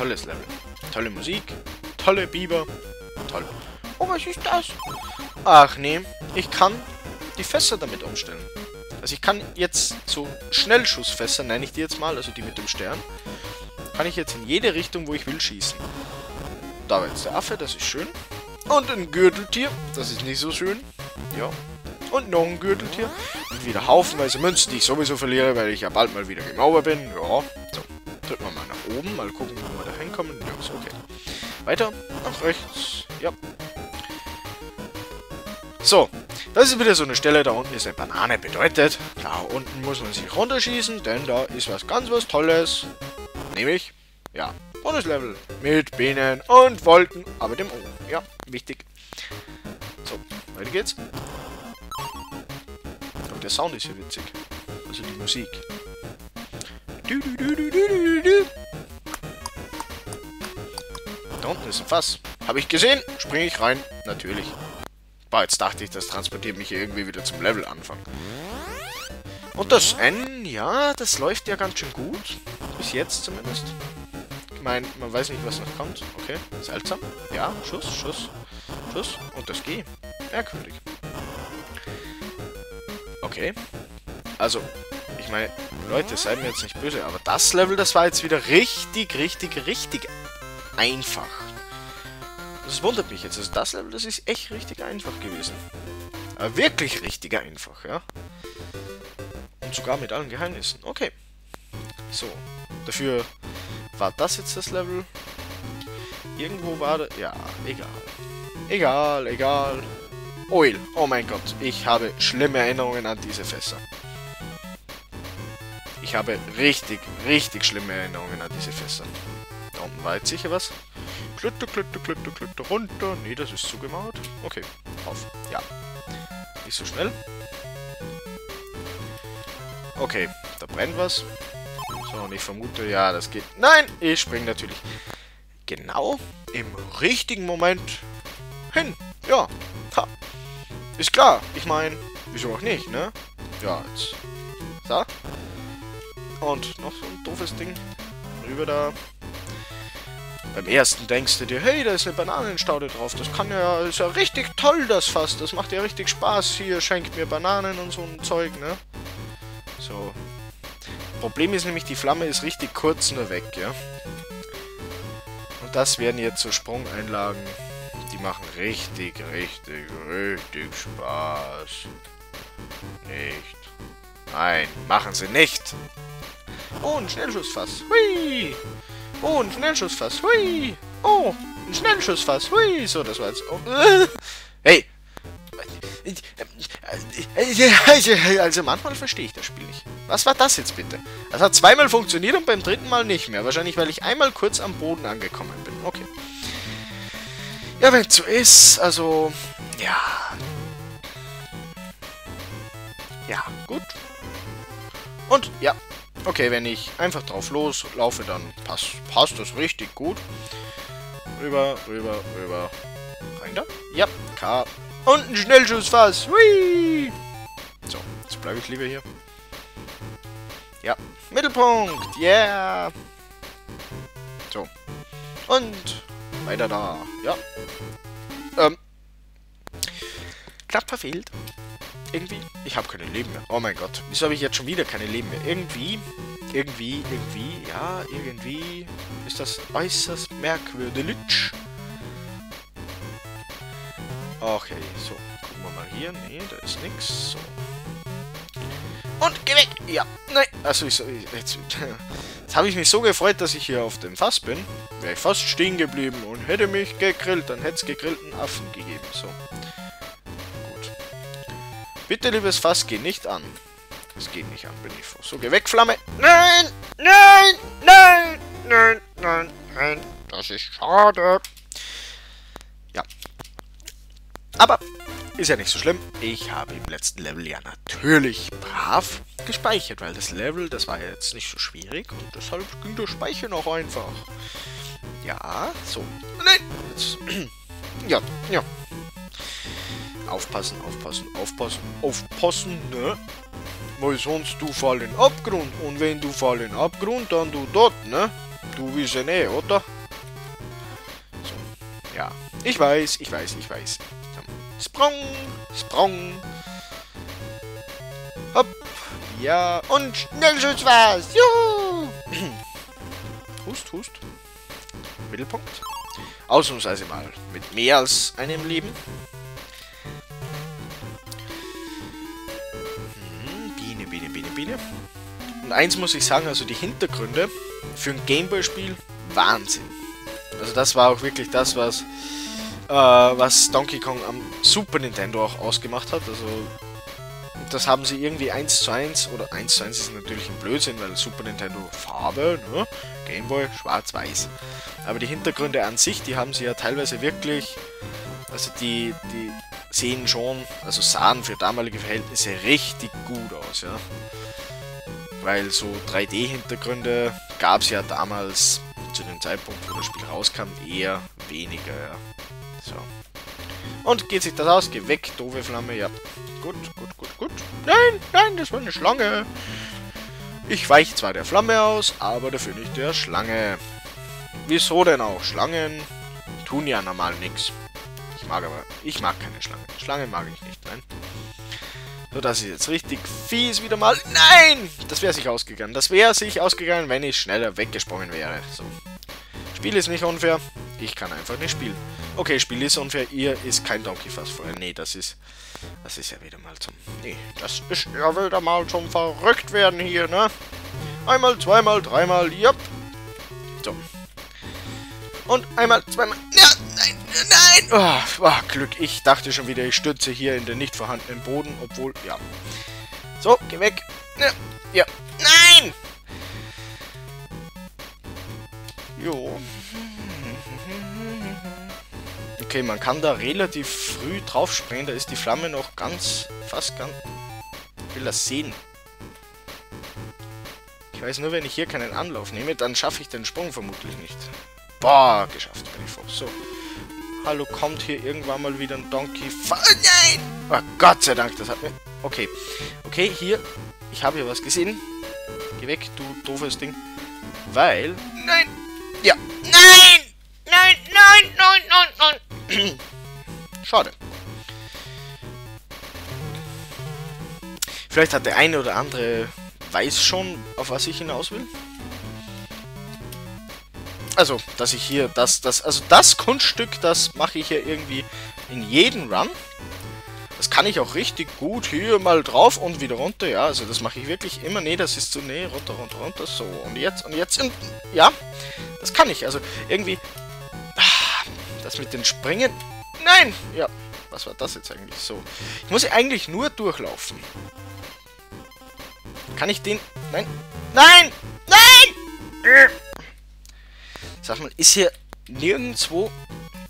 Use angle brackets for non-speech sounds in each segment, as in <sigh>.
tolles Level. Tolle Musik, tolle Biber, toll. Oh, was ist das? Ach nee, ich kann die Fässer damit umstellen. Also ich kann jetzt so Schnellschussfässer, nenne ich die jetzt mal, also die mit dem Stern, kann ich jetzt in jede Richtung, wo ich will, schießen. Da war jetzt der Affe, das ist schön. Und ein Gürteltier, das ist nicht so schön. Ja. Und noch ein Gürteltier. Und wieder haufenweise Münzen, die ich sowieso verliere, weil ich ja bald mal wieder Game bin. Ja. So, drücken wir mal oben, mal gucken, wo wir da hinkommen. Ist okay. Weiter, nach rechts. Ja. So, das ist wieder so eine Stelle, da unten ist eine Banane. Bedeutet, da unten muss man sich runterschießen, denn da ist was ganz was Tolles. Nämlich, ja, Bonuslevel. Mit Bienen und Wolken, aber dem O. Ja, wichtig. So, weiter geht's. Und der Sound ist hier witzig. Also die Musik. Du, du, du, du, du, du. Da unten ist ein Fass. Habe ich gesehen, springe ich rein. Natürlich. Boah, jetzt dachte ich, das transportiert mich irgendwie wieder zum Level Anfang. Und das N, ja, das läuft ja ganz schön gut. Bis jetzt zumindest. Ich meine, man weiß nicht, was noch kommt. Okay, seltsam. Ja, Schuss, Schuss, Schuss. Und das G. Merkwürdig. Okay. Also, meine, Leute, seid mir jetzt nicht böse, aber das Level, das war jetzt wieder richtig, richtig, richtig einfach. Das wundert mich jetzt. Also das Level, das ist echt richtig einfach gewesen. Aber wirklich richtig einfach, ja. Und sogar mit allen Geheimnissen. Okay. So. Dafür war das jetzt das Level. Irgendwo war das... Ja, egal. Egal, egal. Oil. Oh mein Gott. Ich habe schlimme Erinnerungen an diese Fässer. Ich habe richtig, richtig schlimme Erinnerungen an diese Fässer. Da unten war jetzt sicher was. Klütte, klütte, klütte, klütte, runter. Nee, das ist zugemauert. Okay, auf. Ja. Nicht so schnell. Okay, da brennt was. So, und ich vermute, ja, das geht... Nein, ich springe natürlich genau im richtigen Moment hin. Ja, ha. Ist klar. Ich meine, wieso auch nicht, ne? Ja, jetzt. Und noch so ein doofes Ding. Rüber da. Beim ersten denkst du dir, hey, da ist eine Bananenstaude drauf. Das kann ja, ist ja richtig toll, das Fass. Das macht ja richtig Spaß. Hier, schenkt mir Bananen und so ein Zeug, ne? So. Problem ist nämlich, die Flamme ist richtig kurz nur weg, ja? Und das werden jetzt so Sprungeinlagen. Die machen richtig, richtig, richtig Spaß. Nicht. Nein, machen sie nicht. Oh, ein Schnellschussfass. Hui! Oh, ein Schnellschussfass. Hui! Oh, ein Schnellschussfass. Hui! So, das war jetzt... Oh. Hey! Also manchmal verstehe ich das Spiel nicht. Was war das jetzt bitte? Das hat zweimal funktioniert und beim dritten Mal nicht mehr. Wahrscheinlich, weil ich einmal kurz am Boden angekommen bin. Okay. Ja, wenn es so ist, also... Ja. Ja, gut. Und, ja. Okay, wenn ich einfach drauf loslaufe, dann passt, passt das richtig gut. Rüber, rüber, rüber. Rein da? Ja, K. Und ein Schnellschussfass. Hui! So, jetzt bleibe ich lieber hier. Ja, Mittelpunkt. Yeah. So. Und weiter da. Ja. Ähm. Knapp verfehlt. Irgendwie. Ich habe keine Leben mehr. Oh mein Gott. Wieso habe ich jetzt schon wieder keine Leben mehr? Irgendwie. Irgendwie. Irgendwie. Ja, irgendwie. Ist das äußerst merkwürdig. Okay, so. Gucken wir mal hier. Nee, da ist nichts. So. Und geh weg! Ja, nein. Also, ich, jetzt, <laughs> jetzt habe ich mich so gefreut, dass ich hier auf dem Fass bin. Wäre ich fast stehen geblieben und hätte mich gegrillt. Dann hätte es gegrillten Affen gegeben. So. Bitte, liebes Fass, geh nicht an. Es geht nicht an, bin ich froh. So, geh weg, Flamme. Nein! Nein! Nein! Nein! Nein! Nein! Das ist schade. Ja. Aber ist ja nicht so schlimm. Ich habe im letzten Level ja natürlich brav gespeichert, weil das Level, das war jetzt nicht so schwierig und deshalb ging das Speichern auch einfach. Ja, so. Nein! Jetzt. <clears throat> Ja, ja. Aufpassen, aufpassen, aufpassen, aufpassen, ne? Weil sonst du fall in Abgrund und wenn du fall in Abgrund, dann du dort, ne? Du wissen eh, oder? So, ja. Ich weiß, ich weiß, ich weiß. So. Sprung, Sprung. Hopp. Ja, und Schnellschuss war's. Juhu. <clears throat> hust, hust. Mittelpunkt. Ausnahmsweise mal mit mehr als einem Leben. Und eins muss ich sagen, also die Hintergründe für ein Gameboy-Spiel, Wahnsinn. Also das war auch wirklich das, was, äh, was Donkey Kong am Super Nintendo auch ausgemacht hat. Also das haben sie irgendwie 1 zu 1, oder 1 zu 1 ist natürlich ein Blödsinn, weil Super Nintendo Farbe, ne? Gameboy schwarz-weiß. Aber die Hintergründe an sich, die haben sie ja teilweise wirklich, also die, die sehen schon, also sahen für damalige Verhältnisse richtig gut aus, ja. Weil so 3D-Hintergründe gab es ja damals, zu dem Zeitpunkt, wo das Spiel rauskam, eher weniger, ja. So. Und geht sich das aus? Geh weg, doofe Flamme, ja. Gut, gut, gut, gut. Nein, nein, das war eine Schlange. Ich weiche zwar der Flamme aus, aber dafür nicht der Schlange. Wieso denn auch? Schlangen tun ja normal nichts. Ich mag aber, ich mag keine Schlangen. Schlangen mag ich nicht, nein. So, das ist jetzt richtig fies wieder mal. Nein! Das wäre sich ausgegangen. Das wäre sich ausgegangen, wenn ich schneller weggesprungen wäre. So. Spiel ist nicht unfair. Ich kann einfach nicht spielen. Okay, Spiel ist unfair. Ihr ist kein Donkey Fast vorher. Nee, das ist... Das ist ja wieder mal zum... Nee, das ist ja wieder mal zum verrückt werden hier, ne? Einmal, zweimal, dreimal, yep. So. Und einmal, zweimal... Ja, nein! Oh, oh, Glück. Ich dachte schon wieder, ich stürze hier in den nicht vorhandenen Boden, obwohl... Ja. So, geh weg. Ja, ja. Nein! Jo. Okay, man kann da relativ früh drauf springen. Da ist die Flamme noch ganz, fast ganz... Ich will das sehen. Ich weiß nur, wenn ich hier keinen Anlauf nehme, dann schaffe ich den Sprung vermutlich nicht. Boah, geschafft bin ich froh. So. Hallo, kommt hier irgendwann mal wieder ein Donkey... Fa Nein! Oh, Gott sei Dank, das hat mir... Okay. Okay, hier. Ich habe hier was gesehen. Geh weg, du doofes Ding. Weil... Nein! Ja. Nein! Nein, nein, nein, nein, nein! <clears throat> Schade. Vielleicht hat der eine oder andere weiß schon, auf was ich hinaus will. Also, dass ich hier das, das, also das Kunststück, das mache ich hier irgendwie in jedem Run. Das kann ich auch richtig gut hier mal drauf und wieder runter. Ja, also das mache ich wirklich immer. Nee, das ist zu, nee, runter, runter, runter. So, und jetzt, und jetzt, und, ja, das kann ich. Also irgendwie, ah, das mit den Springen, nein, ja, was war das jetzt eigentlich so? Ich muss eigentlich nur durchlaufen. Kann ich den... Nein. Nein! Nein! Sag mal, ist hier nirgendwo...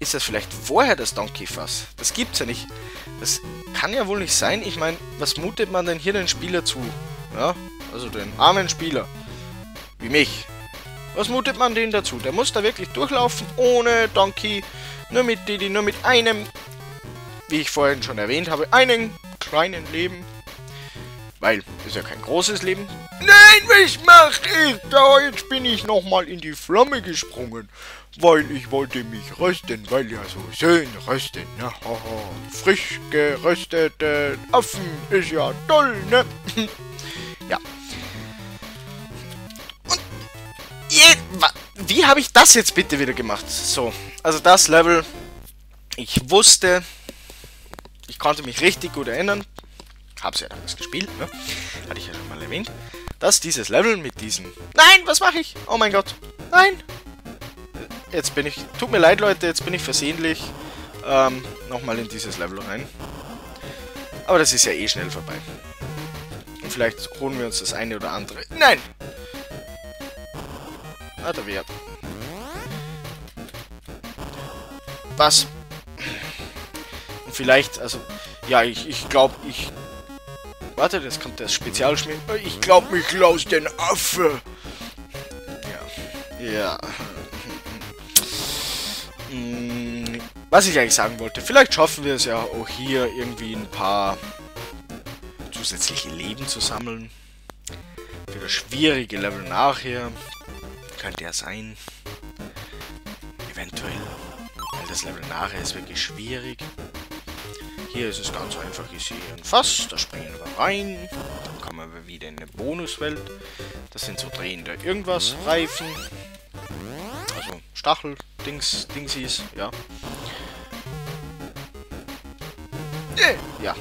Ist das vielleicht vorher das Donkey Fass? Das gibt's ja nicht. Das kann ja wohl nicht sein. Ich meine, was mutet man denn hier den Spieler zu? Ja, also den armen Spieler. Wie mich. Was mutet man denen dazu? Der muss da wirklich durchlaufen, ohne Donkey. Nur mit Didi, nur mit einem, wie ich vorhin schon erwähnt habe, einen kleinen Leben. Weil, ist ja kein großes Leben. Nein, was mache ich da? Jetzt bin ich nochmal in die Flamme gesprungen. Weil ich wollte mich rösten, weil ja so schön rösten, ne? Frisch geröstete Affen ist ja toll, ne? <laughs> ja. Und wie habe ich das jetzt bitte wieder gemacht? So, also das Level, ich wusste, ich konnte mich richtig gut erinnern, hab's ja damals gespielt, ne? Hatte ich ja schon mal erwähnt. Dass dieses Level mit diesen... Nein, was mache ich? Oh mein Gott. Nein. Jetzt bin ich... Tut mir leid, Leute, jetzt bin ich versehentlich ähm, nochmal in dieses Level rein. Aber das ist ja eh schnell vorbei. Und vielleicht holen wir uns das eine oder andere... Nein! Ah, da wäre... Was? Und vielleicht, also... Ja, ich, ich glaube, ich Warte, das kommt das Spezialschmied. Ich glaube, mich laus den Affe. Ja. Ja. Hm, was ich eigentlich sagen wollte, vielleicht schaffen wir es ja auch hier irgendwie ein paar zusätzliche Leben zu sammeln. Für das schwierige Level nachher könnte ja sein. Eventuell. Weil das Level nachher ist wirklich schwierig. Hier ist es ganz einfach gesehen. Fass, da springen wir rein. Dann kommen wir wieder in eine Bonuswelt. Das sind so drehende irgendwas, Reifen. Also Stachel, Dings, Dingsies, ja. Ja.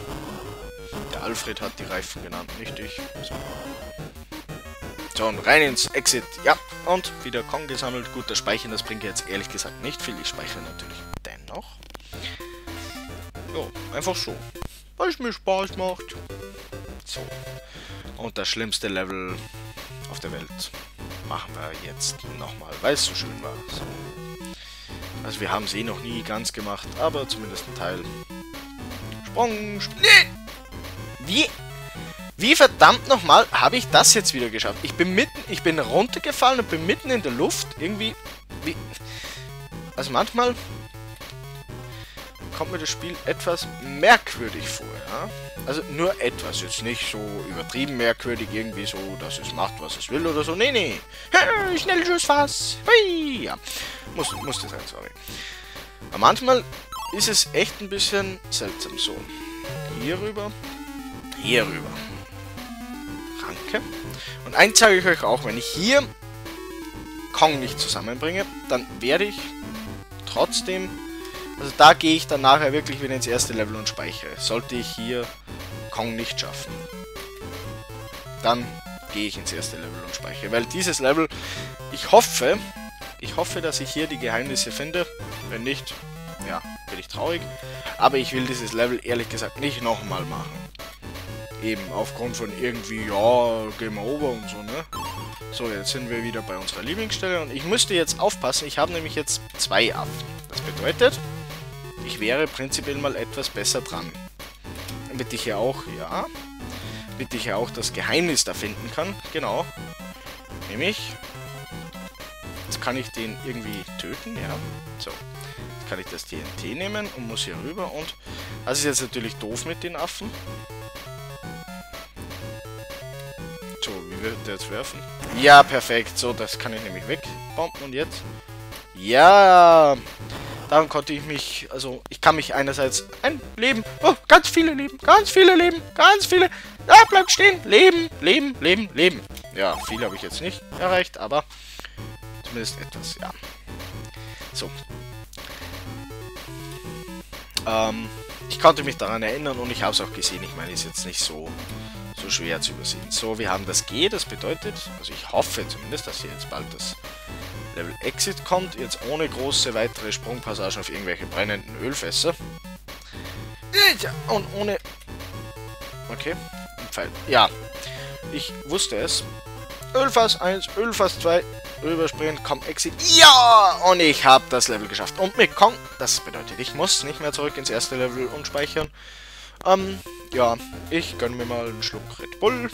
Der Alfred hat die Reifen genannt, nicht ich. So. So, und rein ins Exit. Ja, und wieder Kong gesammelt. Gut, das Speichern, das bringt jetzt ehrlich gesagt nicht viel. Ich speichere natürlich dennoch. Ja, einfach so. Weil es mir Spaß macht. So. Und das schlimmste Level auf der Welt machen wir jetzt nochmal, weil es so schön war. So. Also wir haben es eh noch nie ganz gemacht, aber zumindest ein Teil. Sprung, Sp nee. Wie? Wie verdammt nochmal habe ich das jetzt wieder geschafft? Ich bin mitten, ich bin runtergefallen und bin mitten in der Luft. Irgendwie, wie... Also manchmal kommt mir das Spiel etwas merkwürdig vor, ja? Also nur etwas, jetzt nicht so übertrieben merkwürdig, irgendwie so, dass es macht, was es will oder so. Nee, nee. Hey, Schnellschussfass. Hui, ja. Muss, musste sein, sorry. Aber manchmal ist es echt ein bisschen seltsam so. Hier rüber, hier rüber. Ranke. Und eins zeige ich euch auch, wenn ich hier Kong nicht zusammenbringe, dann werde ich trotzdem also da gehe ich dann nachher wirklich wieder ins erste Level und speichere. Sollte ich hier Kong nicht schaffen, dann gehe ich ins erste Level und speichere. Weil dieses Level, ich hoffe, ich hoffe, dass ich hier die Geheimnisse finde. Wenn nicht, ja, bin ich traurig. Aber ich will dieses Level ehrlich gesagt nicht nochmal machen. Eben aufgrund von irgendwie, ja, Game Over und so, ne? So, jetzt sind wir wieder bei unserer Lieblingsstelle und ich müsste jetzt aufpassen, ich habe nämlich jetzt zwei Affen. Das bedeutet, ich wäre prinzipiell mal etwas besser dran. Damit ich ja auch, ja, damit ich ja auch das Geheimnis da finden kann. Genau. Nämlich, jetzt kann ich den irgendwie töten, ja. So. Jetzt kann ich das TNT nehmen und muss hier rüber und das ist jetzt natürlich doof mit den Affen. So, wie wird der jetzt werfen? Ja, perfekt. So, das kann ich nämlich wegbomben und jetzt? Ja, Daran konnte ich mich, also ich kann mich einerseits ein Leben, oh, ganz viele Leben, ganz viele Leben, ganz viele, ja, bleib stehen, Leben, Leben, Leben, Leben. Ja, viele habe ich jetzt nicht erreicht, aber zumindest etwas, ja. So. Ähm, ich konnte mich daran erinnern und ich habe es auch gesehen. Ich meine, ist jetzt nicht so, so schwer zu übersehen. So, wir haben das G, das bedeutet, also ich hoffe zumindest, dass hier jetzt bald das Level Exit kommt, jetzt ohne große weitere Sprungpassagen auf irgendwelche brennenden Ölfässer. Und ohne... Okay, ein Pfeil. Ja, ich wusste es. Ölfass 1, Ölfass 2, rüberspringen, komm, Exit. Ja! Und ich habe das Level geschafft. Und mit Kong, das bedeutet, ich muss nicht mehr zurück ins erste Level und speichern. Ähm, ja, ich gönne mir mal einen Schluck Red Bull.